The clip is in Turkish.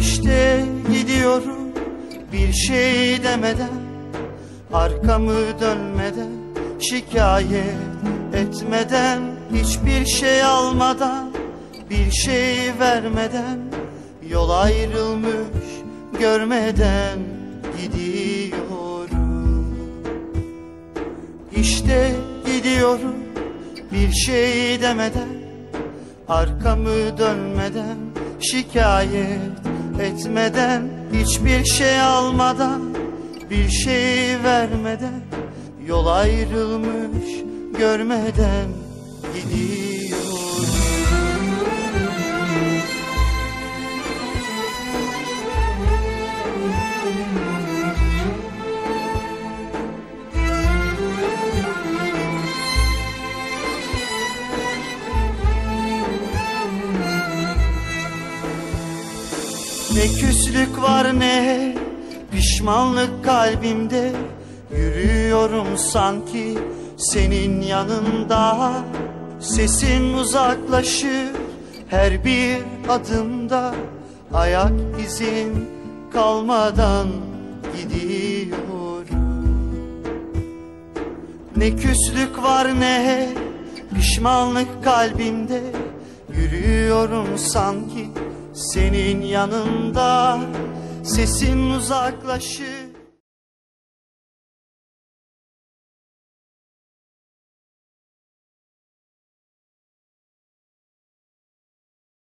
İşte gidiyorum bir şey demeden Arkamı dönmeden şikayet etmeden Hiçbir şey almadan bir şey vermeden Yol ayrılmış görmeden gidiyorum. İşte gidiyorum bir şey demeden Arkamı dönmeden şikayet etmeden Hiçbir şey almadan bir şey vermeden Yol ayrılmış görmeden gidiyorum Ne küslük var ne pişmanlık kalbimde. Yürüyorum sanki senin yanında. Sesim uzaklaşır her bir adımda. Ayak izin kalmadan gidiyorum. Ne küslük var ne pişmanlık kalbimde. Yürüyorum sanki senin yanında Sesin uzaklaşır